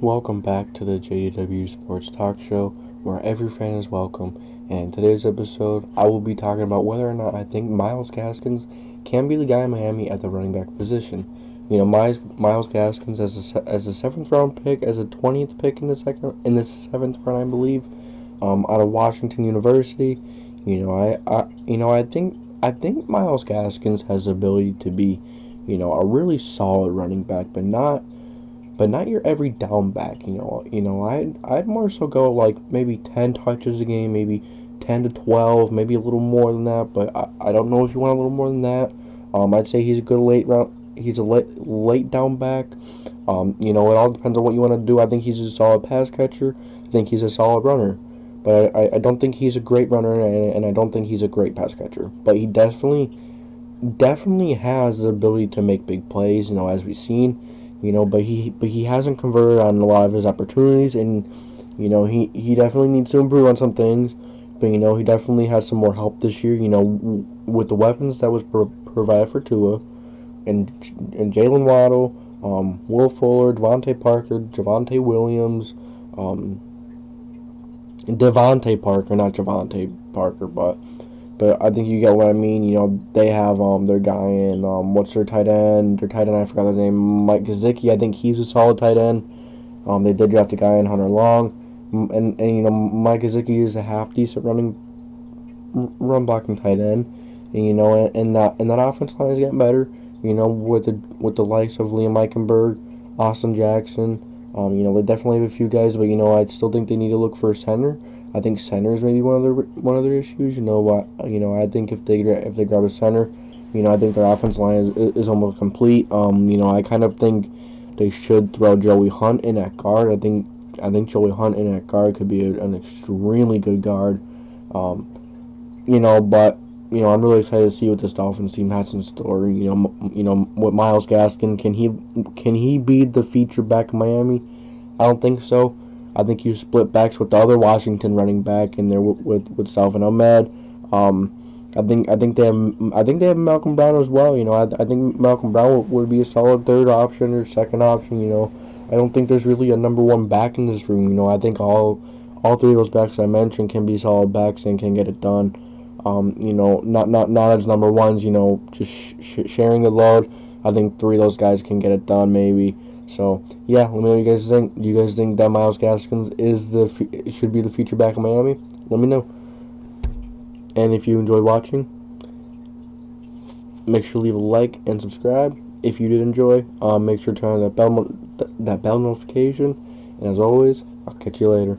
Welcome back to the JDW Sports Talk Show, where every fan is welcome. And today's episode, I will be talking about whether or not I think Myles Gaskins can be the guy in Miami at the running back position. You know, Miles, Myles Gaskins as a as a seventh round pick, as a twentieth pick in the second in the seventh round, I believe, um, out of Washington University. You know, I, I you know I think I think Myles Gaskins has the ability to be, you know, a really solid running back, but not but not your every down back. You know, you know, I'd I'd more so go like maybe 10 touches a game, maybe 10 to 12, maybe a little more than that. But I, I don't know if you want a little more than that. Um, I'd say he's a good late round. He's a late late down back. Um, you know, it all depends on what you want to do. I think he's a solid pass catcher. I think he's a solid runner. But I, I don't think he's a great runner, and, and I don't think he's a great pass catcher. But he definitely, definitely has the ability to make big plays. You know, as we've seen you know, but he but he hasn't converted on a lot of his opportunities, and you know he he definitely needs to improve on some things. But you know he definitely has some more help this year. You know, with the weapons that was pro- provided for Tua, and and Jaylen Waddle, um, Will Fuller, DeVante Parker, Javonte Williams, um, DeVante Parker, not Javante Parker, but but I think you get what I mean. You know, they have um their guy in um what's their tight end? Their tight end I forgot the name. Mike Gesicki. I think he's a solid tight end. Um, they did draft a guy in Hunter Long, and and you know Mike Gesicki is a half decent running run blocking tight end. And you know, and, and that and that offense line is getting better. You know, with the with the likes of Liam Eichenberg, Austin Jackson. Um, you know, they definitely have a few guys, but you know, I still think they need to look for a center. I think center is maybe one of their one of their issues. You know what? You know I think if they if they grab a center, you know I think their offense line is, is almost complete. Um, you know I kind of think they should throw Joey Hunt in at guard. I think I think Joey Hunt in at guard could be a, an extremely good guard. Um, you know, but you know I'm really excited to see what this Dolphins team has in store. You know, you know what Myles Gaskin can he can he be the feature back in Miami? I don't think so. I think you split backs with the other Washington running back in there with with, Salvon Ahmed. Um, I think I think they have I think they have Malcolm Brown as well. You know, I, I think Malcolm Brown would, would be a solid third option or second option. You know, I don't think there's really a number one back in this room. You know, I think all all three of those backs I mentioned can be solid backs and can get it done. Um, you know, not not not as number ones. You know, just sh- sharing the load. I think three of those guys can get it done maybe. So yeah, let me know what you guys think. Do you guys think that Myles Gaskins is the should be the future back in Miami? Let me know. And if you enjoy watching, make sure to leave a like and subscribe. If you did enjoy, um, make sure to turn on that bell that bell notification. And as always, I'll catch you later.